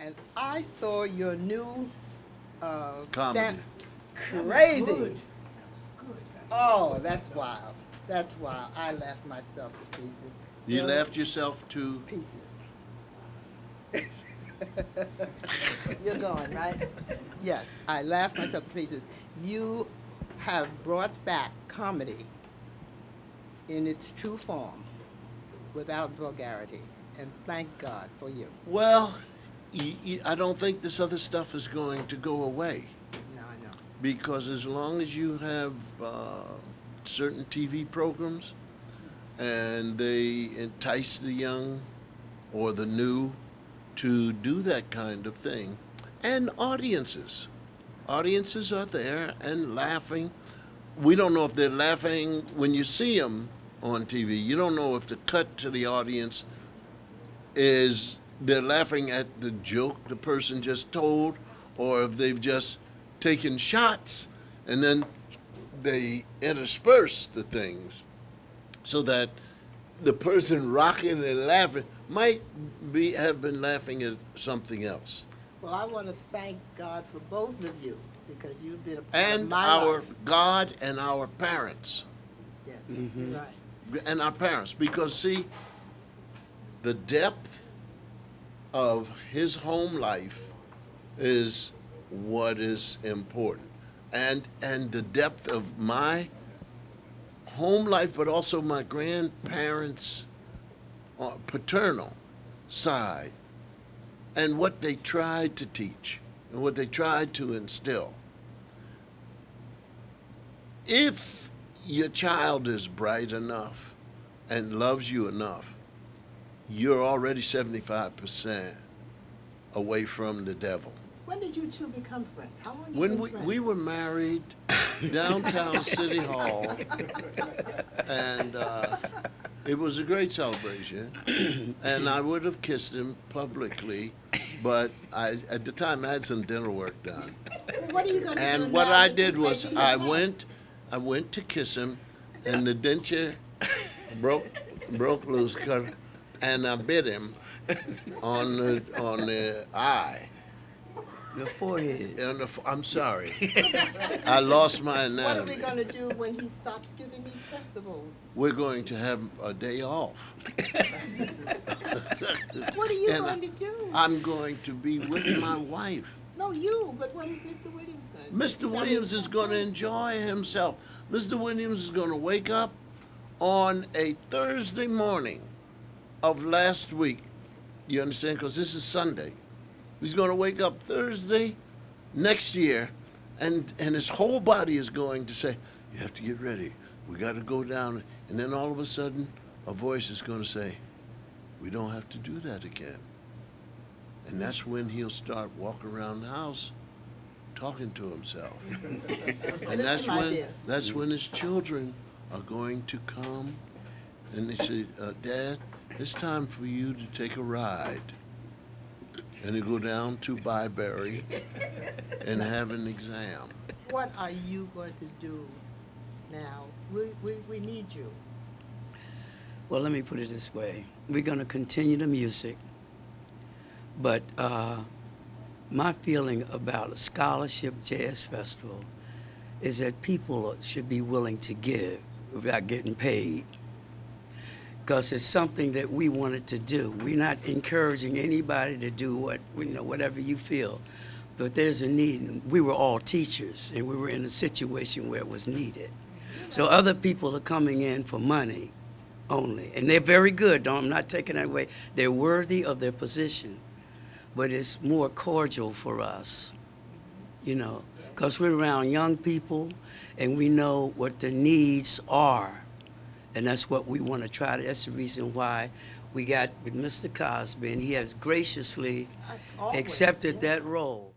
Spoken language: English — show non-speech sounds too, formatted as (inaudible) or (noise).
and I saw your new uh, Comedy. stand- Crazy. Oh, that's wild. That's wild. I laughed myself to pieces. You know, left yourself to, pieces. (laughs) You're going, right? Yes, I laughed myself to pieces. You have brought back comedy in its true form without vulgarity, and thank God for you. well, I don't think this other stuff is going to go away. No, I know. Because as long as you have uh, certain TV programs and they entice the young or the new to do that kind of thing, and audiences, audiences are there and laughing. We don't know if they're laughing when you see them on TV. You don't know if the cut to the audience is they're laughing at the joke the person just told, or if they've just taken shots and then they intersperse the things so that the person rocking and laughing might be have been laughing at something else. Well, I want to thank God for both of you because you've been a part of And my our life. God and our parents. Yes, Mhm. right. and our parents because see the depth of his home life is what is important. And and the depth of my home life but also my grandparents uh, paternal side and what they tried to teach and what they tried to instill. If your child is bright enough and loves you enough, you're already 75% away from the devil. When did you two become friends? How long you When we, friends? we were married (laughs) downtown City Hall, (laughs) and uh, it was a great celebration, and I would have kissed him publicly, but I, at the time I had some dental work done. Well, what are you going to do And what now I did was I went, I went to kiss him, and the denture broke, broke loose, 'cause- and I bit him on the on the eye. Your forehead. On the, f- I'm sorry, I lost my nerve What are we going to do when he stops giving these festivals? We're going to have a day off. What are you And going to do? I'm going to be with my wife. no, you, but what is Mr. Williams going to do? Mr. Tell Williams is going to enjoy himself. Mr. Williams is going to wake up on a Thursday morning of last week. You understand? Because this is Sunday. He's going to wake up Thursday next year, and, and his whole body is going to say, You have to get ready. We got to go down. And then all of a sudden, a voice is going to say, We don't have to do that again. And that's when he'll start walking around the house talking to himself. (laughs) And that's when that's when his children are going to come and they say, uh, Dad, it's time for you to take a ride. And to go down to Byberry and have an exam. What are you going to do now? We, we, we need you. Well, let me put it this way. We're going to continue the music, but uh, my feeling about a scholarship jazz festival is that people should be willing to give without getting paid. Because it's something that we wanted to do. We're not encouraging anybody to do what, you know, whatever you feel. But there's a need. We were all teachers, and we were in a situation where it was needed. So other people are coming in for money only. And they're very good, don't, I'm not taking that away. They're worthy of their position. But it's more cordial for us, you know, because we're around young people and we know what the needs are. And that's what we want to try to, that's the reason why we got with Mr. Cosby, and he has graciously always, accepted yeah. that role.